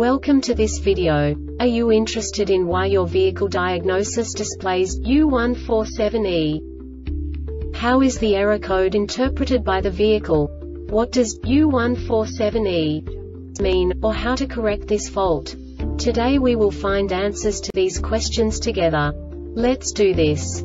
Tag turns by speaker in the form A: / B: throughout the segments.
A: Welcome to this video. Are you interested in why your vehicle diagnosis displays U147E? How is the error code interpreted by the vehicle? What does U147E mean, or how to correct this fault? Today we will find answers to these questions together. Let's do this.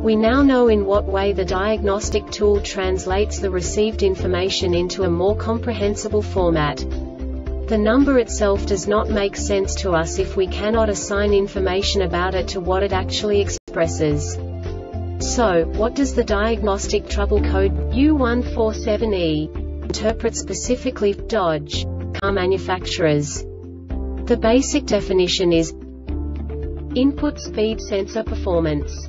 A: We now know in what way the diagnostic tool translates the received information into a more comprehensible format. The number itself does not make sense to us if we cannot assign information about it to what it actually expresses. So, what does the diagnostic trouble code U147E interpret specifically Dodge car manufacturers? The basic definition is input speed sensor performance.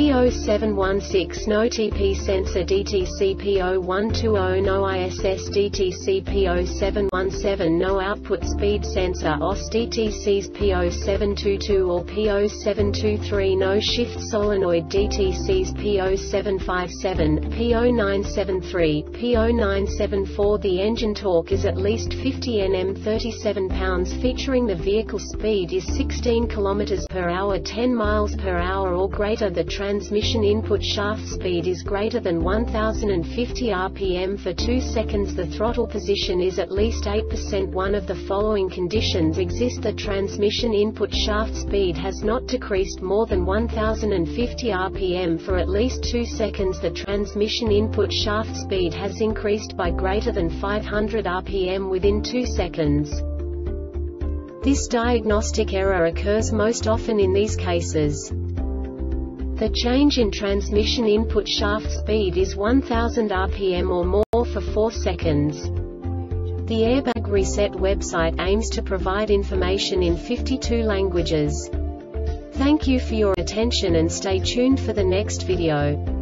A: P0716 No TP sensor DTC P0120 No ISS DTC P0717 No output speed sensor OS DTCs P0722 or P0723 No shift solenoid DTCs P0757, P0973, P0974 The engine torque is at least 50 Nm 37 pounds featuring the vehicle speed is 16 km per hour 10 miles per hour or greater the transmission input shaft speed is greater than 1050 rpm for 2 seconds the throttle position is at least 8% one of the following conditions exist the transmission input shaft speed has not decreased more than 1050 rpm for at least 2 seconds the transmission input shaft speed has increased by greater than 500 rpm within 2 seconds. This diagnostic error occurs most often in these cases. The change in transmission input shaft speed is 1000 rpm or more for 4 seconds. The Airbag Reset website aims to provide information in 52 languages. Thank you for your attention and stay tuned for the next video.